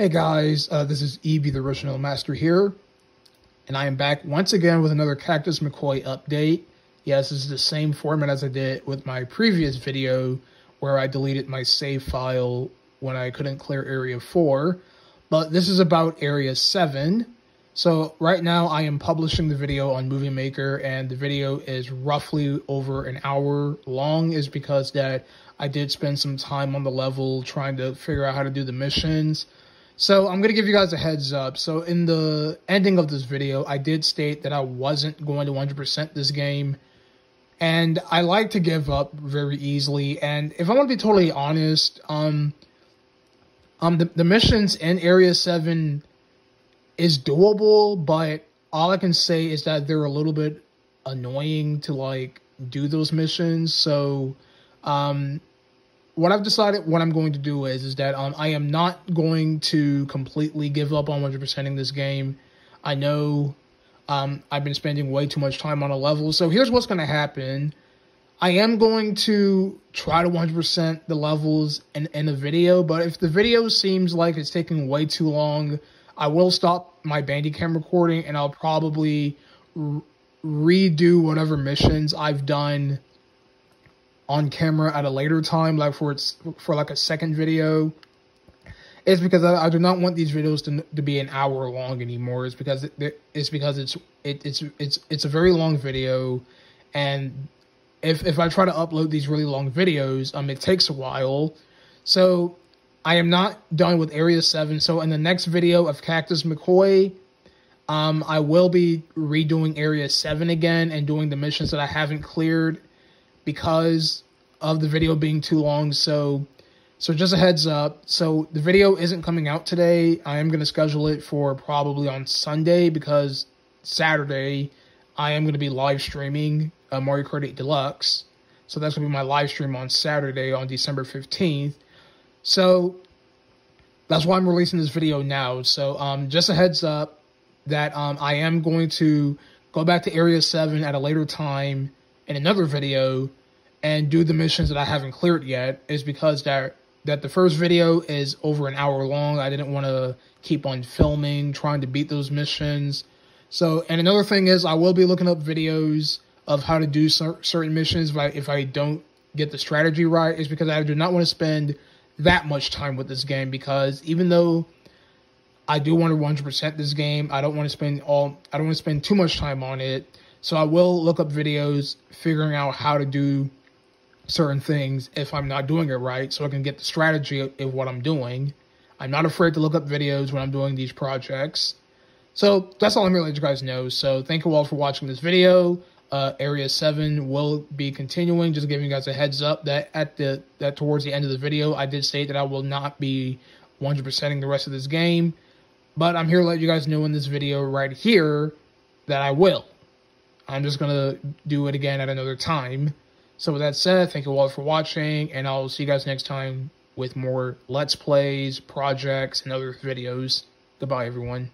Hey guys, uh, this is EB the Original Master here, and I am back once again with another Cactus McCoy update. Yes, this is the same format as I did with my previous video where I deleted my save file when I couldn't clear Area 4, but this is about Area 7. So right now I am publishing the video on Movie Maker and the video is roughly over an hour long is because that I did spend some time on the level trying to figure out how to do the missions. So I'm going to give you guys a heads up. So in the ending of this video, I did state that I wasn't going to 100% this game. And I like to give up very easily. And if I want to be totally honest, um, um, the, the missions in Area 7 is doable, but all I can say is that they're a little bit annoying to like do those missions. So, um, what I've decided what I'm going to do is is that um, I am not going to completely give up on 100%ing this game. I know um, I've been spending way too much time on a level. So here's what's going to happen. I am going to try to 100% the levels in, in the video, but if the video seems like it's taking way too long, I will stop my Bandicam recording and I'll probably redo whatever missions I've done on camera at a later time, like for its for like a second video, is because I, I, do not want these videos to, to be an hour long anymore. It's because it, it's because it's it, it's it's it's a very long video, and if if I try to upload these really long videos, um, it takes a while. So I am not done with Area Seven. So in the next video of Cactus McCoy. Um, I will be redoing Area 7 again and doing the missions that I haven't cleared because of the video being too long. So, so just a heads up. So the video isn't coming out today. I am going to schedule it for probably on Sunday because Saturday I am going to be live streaming uh, Mario Kart 8 Deluxe. So that's going to be my live stream on Saturday on December 15th. So that's why I'm releasing this video now. So um, just a heads up that um, I am going to go back to Area 7 at a later time in another video and do the missions that I haven't cleared yet is because that that the first video is over an hour long. I didn't want to keep on filming, trying to beat those missions. So, and another thing is I will be looking up videos of how to do certain missions if I, if I don't get the strategy right is because I do not want to spend that much time with this game because even though I do want to 100% this game, I don't want to spend all I don't want to spend too much time on it. So I will look up videos figuring out how to do certain things if I'm not doing it right so I can get the strategy of, what I'm doing. I'm not afraid to look up videos when I'm doing these projects. So that's all I'm here to let you guys know. So thank you all for watching this video. Uh, Area 7 will be continuing. Just giving you guys a heads up that at the that towards the end of the video, I did state that I will not be 100%ing the rest of this game. But I'm here to let you guys know in this video right here that I will. I'm just going to do it again at another time. So with that said, thank you all for watching, and I'll see you guys next time with more Let's Plays, projects, and other videos. Goodbye, everyone.